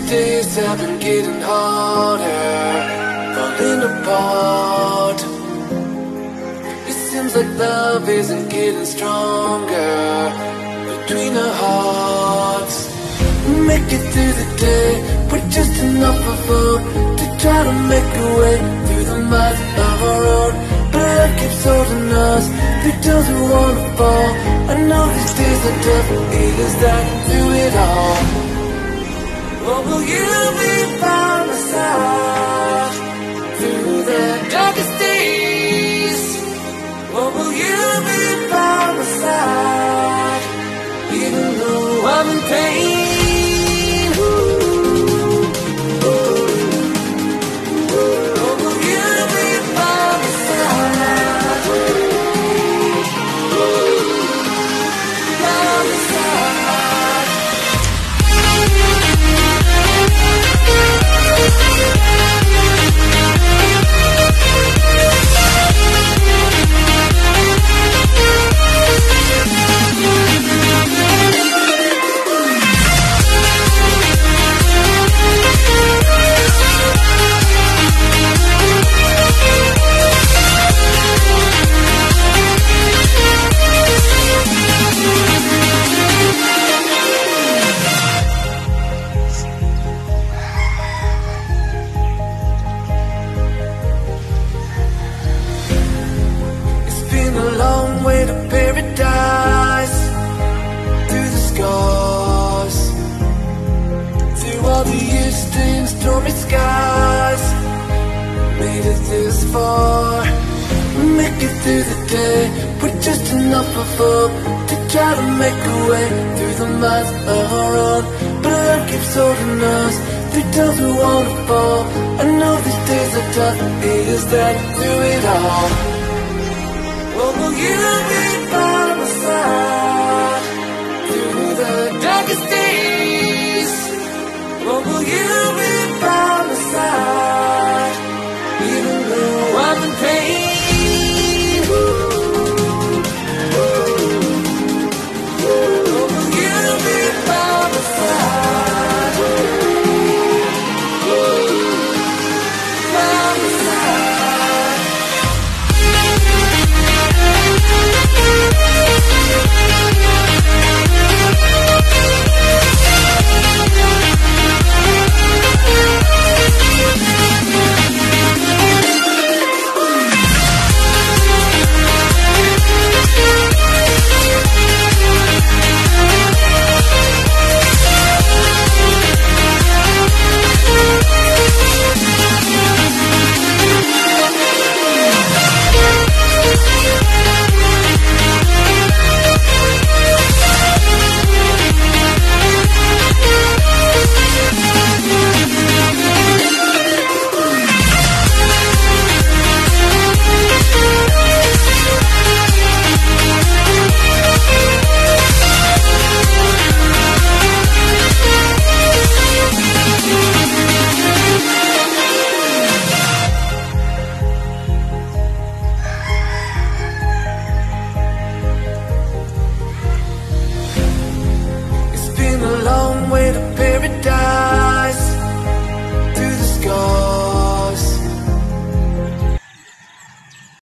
days have been getting harder, falling apart. It seems like love isn't getting stronger between our hearts. Make it through the day with just enough of hope to try to make a way through the mud of our road. But love keeps holding us those who wanna fall. I know these days are tough, it is that through it all. Or will you be It through the day. With just enough of hope To try to make a way Through the miles of our own. But love keeps holding us. Through those who wanna fall. I know these days are tough. It is that through it all. What will you be by my side through the darkest days? What will you be